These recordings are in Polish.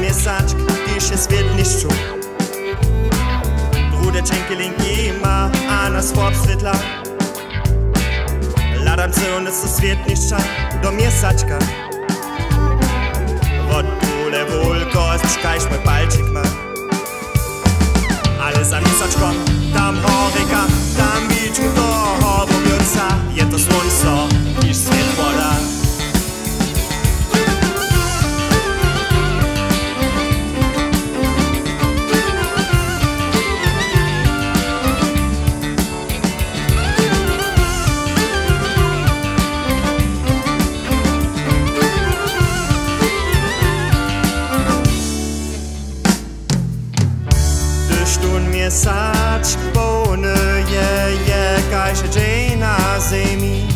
miestaczk, gdzie się świetliszczu. Bruder Czenkelinki ma, a nas chłopstwytla. Ladam se und es ist świetliszcza do miestaczka. Wod kule wulko, es szkajsz mój palczyk ma. Ale za miestaczkom, Stund mir Satz, Bohne, je, je, Geiche, Jena, Semi.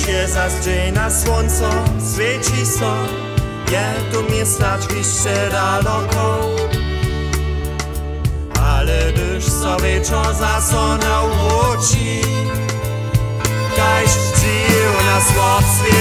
Aż dzień na słońco, świeci so, je tu miestaczki jeszcze daleko. Ale gdyż sobie co zasona uroci, Kajś dził na słod świetli